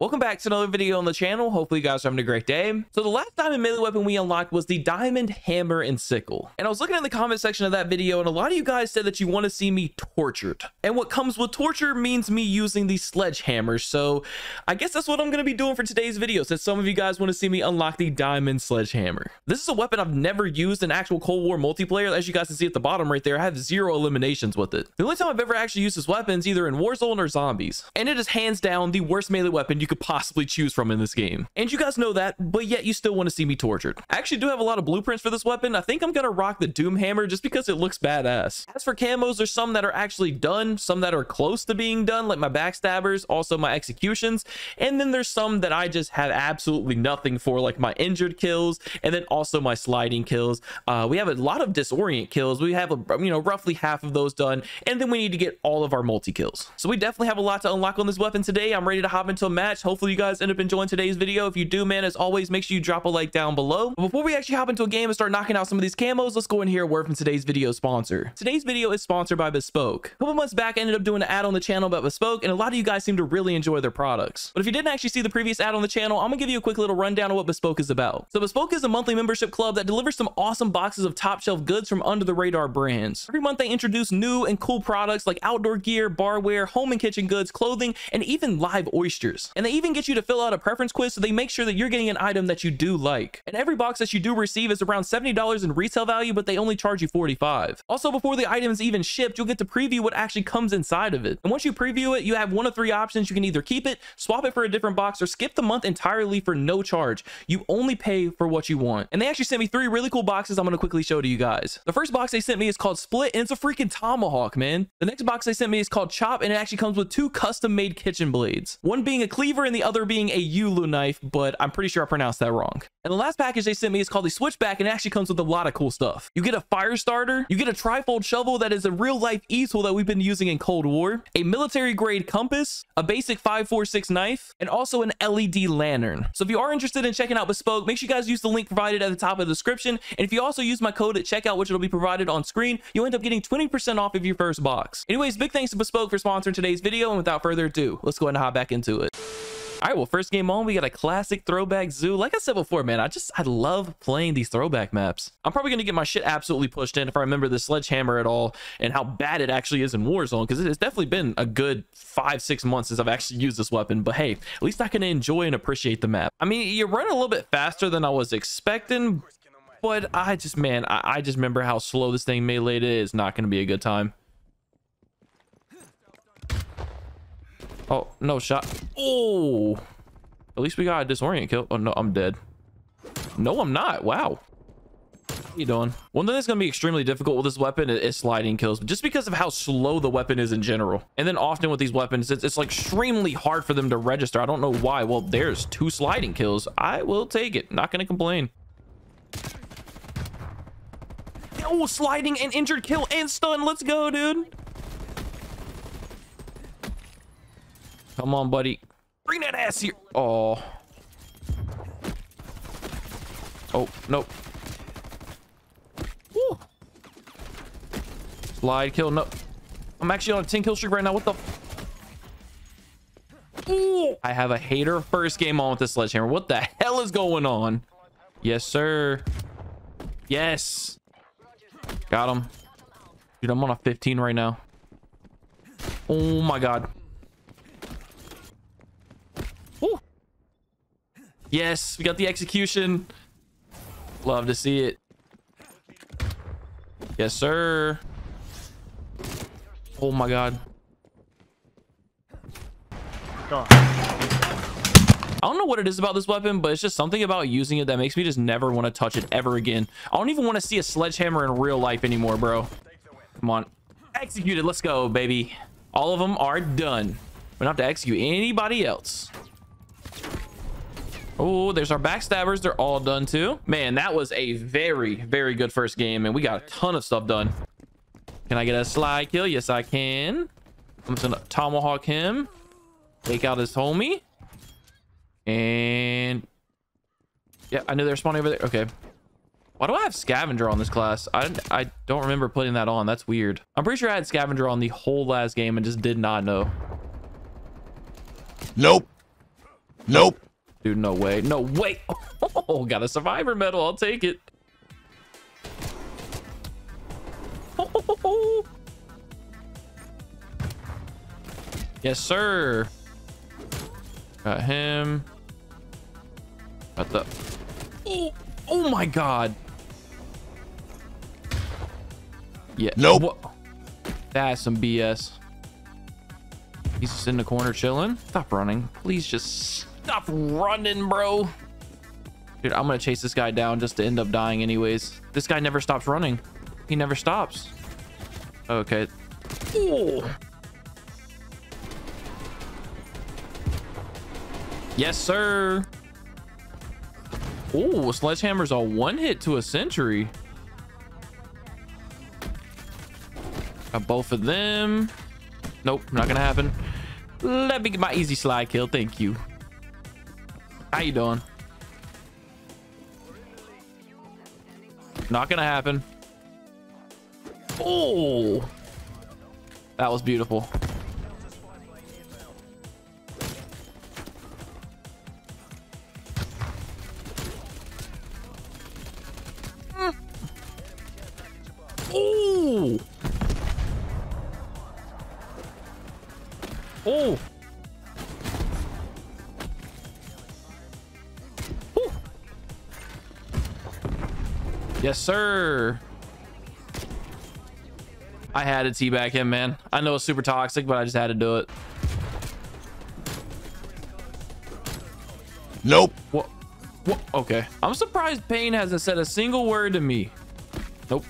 Welcome back to another video on the channel. Hopefully you guys are having a great day. So the last diamond melee weapon we unlocked was the diamond hammer and sickle. And I was looking in the comment section of that video and a lot of you guys said that you want to see me tortured. And what comes with torture means me using the sledgehammer. So I guess that's what I'm going to be doing for today's video since some of you guys want to see me unlock the diamond sledgehammer. This is a weapon I've never used in actual Cold War multiplayer. As you guys can see at the bottom right there, I have zero eliminations with it. The only time I've ever actually used this weapon is either in Warzone or Zombies. And it is hands down the worst melee weapon you could possibly choose from in this game. And you guys know that, but yet you still want to see me tortured. I actually do have a lot of blueprints for this weapon. I think I'm going to rock the Doom Hammer just because it looks badass. As for camos, there's some that are actually done, some that are close to being done, like my backstabbers, also my executions. And then there's some that I just have absolutely nothing for, like my injured kills, and then also my sliding kills. Uh, we have a lot of disorient kills. We have, a, you know, roughly half of those done. And then we need to get all of our multi kills. So we definitely have a lot to unlock on this weapon today. I'm ready to hop into a match. Hopefully you guys end up enjoying today's video. If you do, man, as always, make sure you drop a like down below. But before we actually hop into a game and start knocking out some of these camos, let's go in here and word from today's video sponsor. Today's video is sponsored by Bespoke. A couple months back, I ended up doing an ad on the channel about Bespoke, and a lot of you guys seem to really enjoy their products. But if you didn't actually see the previous ad on the channel, I'm gonna give you a quick little rundown of what Bespoke is about. So Bespoke is a monthly membership club that delivers some awesome boxes of top shelf goods from under the radar brands. Every month they introduce new and cool products like outdoor gear, barware, home and kitchen goods, clothing, and even live oysters. And they even get you to fill out a preference quiz so they make sure that you're getting an item that you do like. And every box that you do receive is around $70 in retail value, but they only charge you 45. Also, before the item is even shipped, you'll get to preview what actually comes inside of it. And once you preview it, you have one of three options. You can either keep it, swap it for a different box, or skip the month entirely for no charge. You only pay for what you want. And they actually sent me three really cool boxes I'm going to quickly show to you guys. The first box they sent me is called Split, and it's a freaking tomahawk, man. The next box they sent me is called Chop, and it actually comes with two custom-made kitchen blades. One being a cleaver and the other being a Yulu knife, but I'm pretty sure I pronounced that wrong. And the last package they sent me is called the Switchback, and it actually comes with a lot of cool stuff. You get a fire starter, you get a trifold shovel that is a real-life e-tool that we've been using in Cold War, a military-grade compass, a basic 5.46 knife, and also an LED lantern. So if you are interested in checking out Bespoke, make sure you guys use the link provided at the top of the description. And if you also use my code at checkout, which will be provided on screen, you'll end up getting 20% off of your first box. Anyways, big thanks to Bespoke for sponsoring today's video. And without further ado, let's go ahead and hop back into it. All right, well, first game on, we got a classic throwback zoo. Like I said before, man, I just, I love playing these throwback maps. I'm probably going to get my shit absolutely pushed in if I remember the sledgehammer at all and how bad it actually is in Warzone, because it's definitely been a good five, six months since I've actually used this weapon. But hey, at least I can enjoy and appreciate the map. I mean, you run a little bit faster than I was expecting, but I just, man, I, I just remember how slow this thing melee is. Not going to be a good time. Oh, no shot. Oh, at least we got a disorient kill. Oh, no, I'm dead. No, I'm not. Wow. How you doing? One thing that's going to be extremely difficult with this weapon is sliding kills, just because of how slow the weapon is in general. And then often with these weapons, it's, it's like extremely hard for them to register. I don't know why. Well, there's two sliding kills. I will take it. Not going to complain. Oh, sliding and injured kill and stun. Let's go, dude. Come on, buddy. Bring that ass here. Oh. Oh, nope. Woo. Slide kill. No. I'm actually on a 10 kill streak right now. What the? Ooh. I have a hater first game on with this sledgehammer. What the hell is going on? Yes, sir. Yes. Got him. Dude, I'm on a 15 right now. Oh my god. Yes, we got the execution. Love to see it. Yes, sir. Oh my god. Go. I don't know what it is about this weapon, but it's just something about using it that makes me just never want to touch it ever again. I don't even want to see a sledgehammer in real life anymore, bro. Come on. Executed. Let's go, baby. All of them are done. We don't have to execute anybody else. Oh, there's our backstabbers. They're all done too. Man, that was a very, very good first game, and we got a ton of stuff done. Can I get a slide kill? Yes, I can. I'm just gonna tomahawk him. Take out his homie. And yeah, I knew they're spawning over there. Okay. Why do I have scavenger on this class? I I don't remember putting that on. That's weird. I'm pretty sure I had scavenger on the whole last game and just did not know. Nope. Nope. Dude, no way. No way. Oh, got a survivor medal. I'll take it. Yes, sir. Got him. Got the... Oh, oh my God. Yeah. Nope. That's some BS. He's just in the corner chilling. Stop running. Please just stop running, bro. Dude, I'm gonna chase this guy down just to end up dying anyways. This guy never stops running. He never stops. Okay. Oh. Yes, sir. Oh, Sledgehammer's a one hit to a century. Got both of them. Nope, not gonna happen. Let me get my easy slide kill. Thank you. How you doing? Not gonna happen. Oh, that was beautiful. Yes, sir. I had to teabag him, man. I know it's super toxic, but I just had to do it. Nope. What? What? Okay. I'm surprised Payne hasn't said a single word to me. Nope.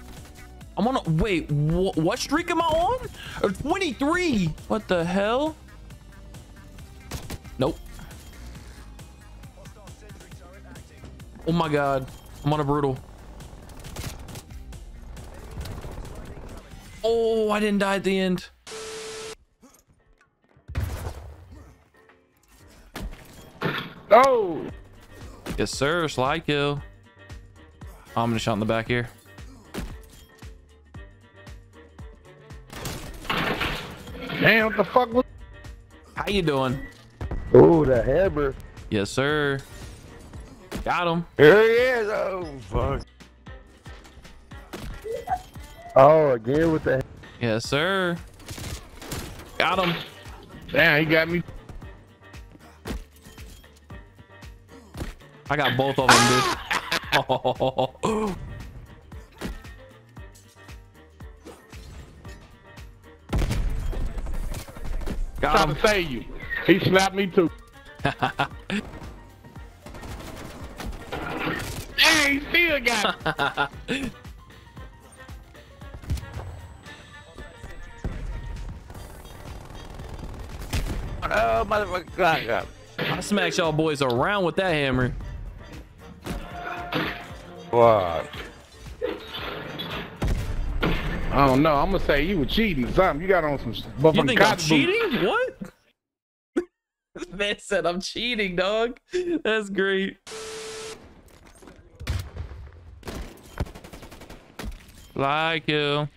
I'm on a wait. Wh what streak am I on? Uh, 23. What the hell? Nope. Oh my god. I'm on a brutal. Oh, I didn't die at the end. Oh, Yes, sir. Slide kill. I'm gonna shot in the back here. damn, what the fuck was How you doing? Oh, the hammer. Yes, sir. Got him. Here he is. Oh, fuck. Oh, again with the. Yes, sir. Got him. Damn, he got me. I got both of them, dude. Oh. Got Trying him. to save you. He slapped me too. Dang, he still got Oh, motherfucker. God, God. I smacked y'all boys around with that hammer. What? I don't know. I'm gonna say you were cheating or something. You got on some You motherfucking think I'm cotton boots. cheating? What? this man said I'm cheating, dog. That's great. Like you.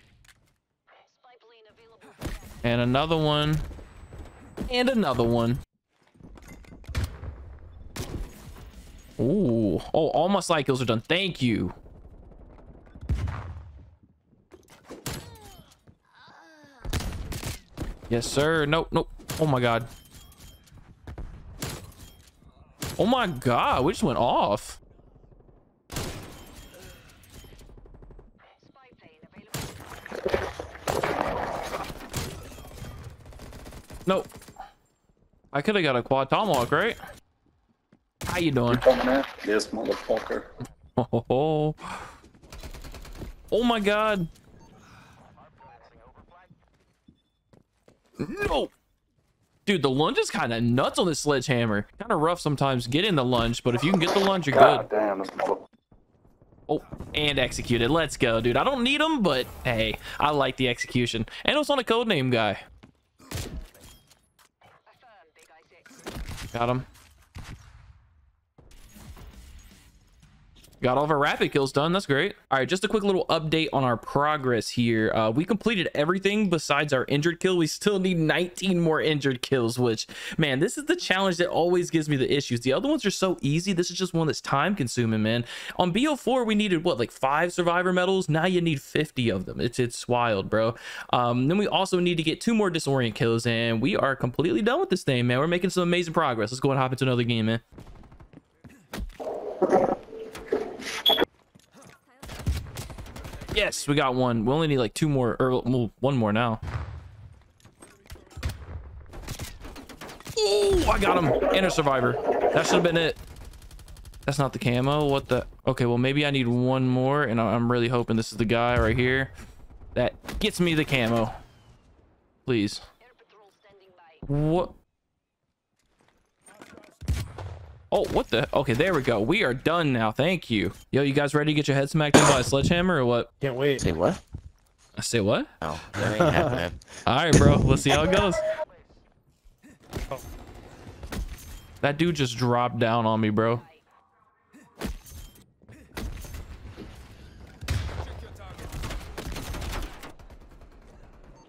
And another one. And another one. Ooh. Oh, all my cycles are done. Thank you. Yes, sir. Nope, nope. Oh my god. Oh my god, we just went off. Nope. I could have got a quad tomahawk, right? How you doing? Coming in? Yes, motherfucker. Oh, oh my god. No. Dude, the lunge is kind of nuts on this sledgehammer. Kind of rough sometimes getting the lunge, but if you can get the lunge, you're God good. damn, this. Oh, and executed. Let's go, dude. I don't need them, but hey, I like the execution. And it was on a codename guy. Got him. Got all of our rapid kills done. That's great. All right, just a quick little update on our progress here. Uh, we completed everything besides our injured kill. We still need 19 more injured kills, which, man, this is the challenge that always gives me the issues. The other ones are so easy. This is just one that's time consuming, man. On BO4, we needed, what, like five survivor medals? Now you need 50 of them. It's, it's wild, bro. Um, then we also need to get two more disorient kills, and we are completely done with this thing, man. We're making some amazing progress. Let's go and hop into another game, man. Yes, we got one. We only need like two more, or well, one more now. Oh, I got him. And a survivor. That should have been it. That's not the camo. What the? Okay, well, maybe I need one more, and I'm really hoping this is the guy right here that gets me the camo. Please. What? Oh, what the? Okay, there we go. We are done now. Thank you. Yo, you guys ready to get your head smacked in by a sledgehammer or what? Can't wait. Say what? I say what? Oh, that ain't happening. All right, bro. Let's see how it goes. That dude just dropped down on me, bro.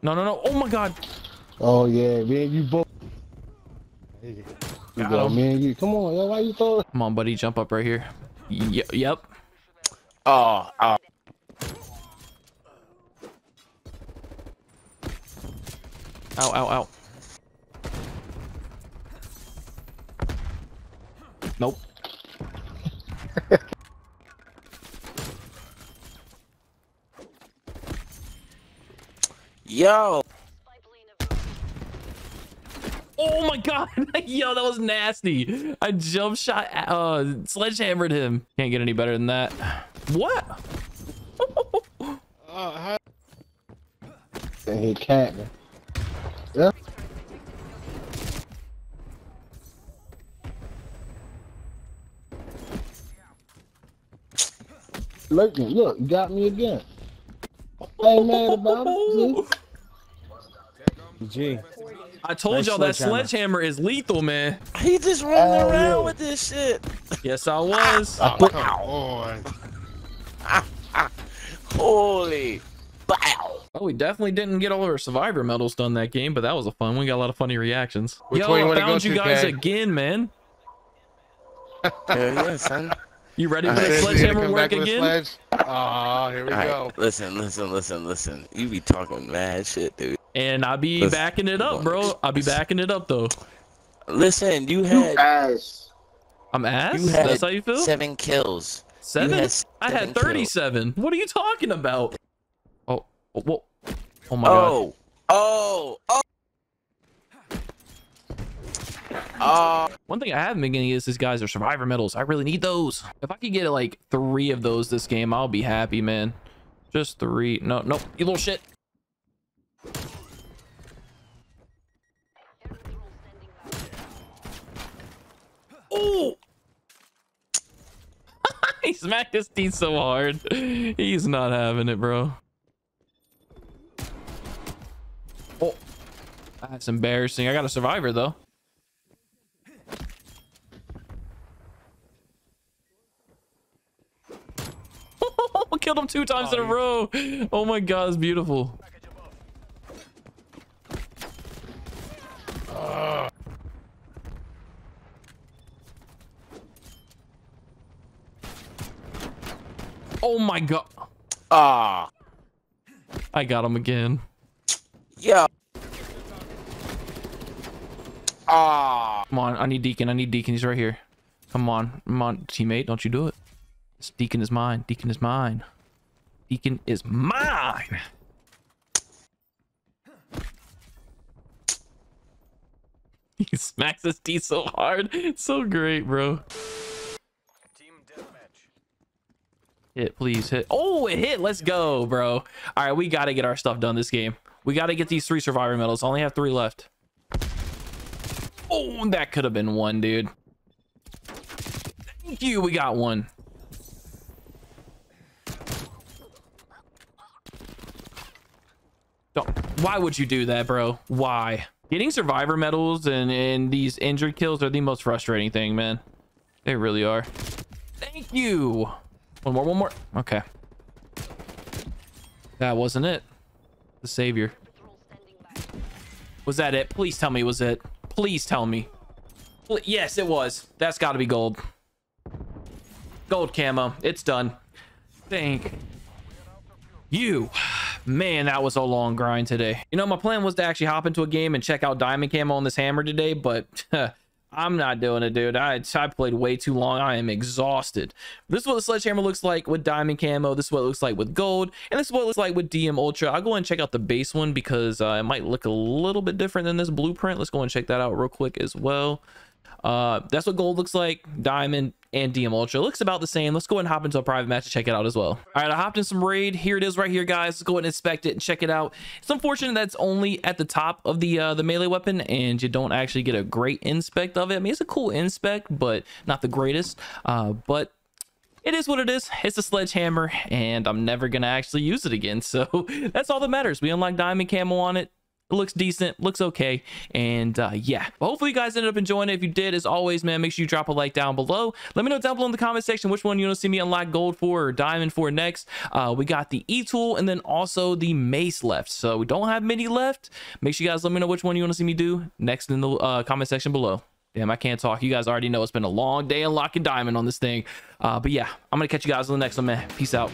No, no, no. Oh my god. Oh yeah, man, you both. You Got go, him. man. You come on, yo. Why you throw? Come on, buddy. Jump up right here. Y yep. Oh, oh. Ow, ow, ow. Nope. Yo. Oh my god. Yo, that was nasty. I jump shot, uh, sledgehammered him. Can't get any better than that. What? And he can't. Man. Yeah. Lurking, look, you got me again. I ain't mad about it. see? G. I told Nice y'all that sledgehammer. sledgehammer is lethal, man. He just running Oh, around yeah. with this shit. Yes, I was. I put, Holy. Bow. Oh, we definitely didn't get all of our survivor medals done that game, but that was a fun. We got a lot of funny reactions. Which Yo, I found go you to, guys Kay? again, man. Hell yeah, son. You ready for Alright, the sledgehammer work again? Oh, here we All right, go. listen, listen, listen, listen. You be talking mad shit, dude. And I'll be Listen, backing it up, bro. I'll be backing it up though. Listen, you had Ass. I'm ass. you had That's how you feel? seven kills. Seven? had I seven had kills. 37. What are you talking about? Oh, oh, whoa. oh my god. Oh, oh, oh. Oh, One thing I haven't been getting is these guys are survivor medals. I really need those. If I could get like three of those this game, I'll be happy, man. Just three. No, no, you little shit. Oh! he smacked his teeth so hard. He's not having it, bro. Oh, that's embarrassing. I got a survivor though. Killed him two times in a row. Oh my god, it's beautiful. Oh my god. ah, I got him again. yeah. Ah, Come on, I need Deacon. I need Deacon. He's right here. Come on. Come on, teammate. Don't you do it. This Deacon is mine. Deacon is mine. Deacon is mine. He smacks his teeth so hard. It's so great, bro. Hit, please hit. Oh, it hit. Let's go, bro. All right, we got to get our stuff done this game. We got to get these three survivor medals. I only have three left. Oh, that could have been one, dude. Thank you. We got one. Don't, why would you do that, bro? Why? Getting survivor medals and, and these injured kills are the most frustrating thing, man. They really are. Thank you. One more, one more. Okay. That wasn't it. The savior. Was that it? Please tell me it was it. Please tell me. Yes, it was. That's got to be gold. Gold camo. It's done. Thank you. Man, that was a long grind today. You know, my plan was to actually hop into a game and check out diamond camo on this hammer today, but I'm not doing it, dude. I, I played way too long. I am exhausted. This is what the sledgehammer looks like with diamond camo. This is what it looks like with gold. And this is what it looks like with DM Ultra. I'll go and check out the base one because uh, it might look a little bit different than this blueprint. Let's go and check that out real quick as well. Uh, that's what gold looks like. Diamond and DM Ultra. Looks about the same. Let's go ahead and hop into a private match to check it out as well. All right, I hopped in some raid. Here it is right here, guys. Let's go and inspect it and check it out. It's unfortunate that's only at the top of the uh, the melee weapon and you don't actually get a great inspect of it. I mean, it's a cool inspect, but not the greatest. Uh, but it is what it is. It's a sledgehammer, and I'm never going to actually use it again. So that's all that matters. We unlock diamond camo on it. Looks decent, looks okay, and uh, yeah. But hopefully you guys ended up enjoying it. If you did, as always, man, make sure you drop a like down below. Let me know down below in the comment section which one you want to see me unlock gold for or diamond for next. Uh, we got the E-tool and then also the mace left. So we don't have many left. Make sure you guys let me know which one you want to see me do next in the uh, comment section below. Damn, I can't talk. You guys already know it's been a long day unlocking diamond on this thing. Uh, but yeah, I'm going to catch you guys on the next one, man. Peace out.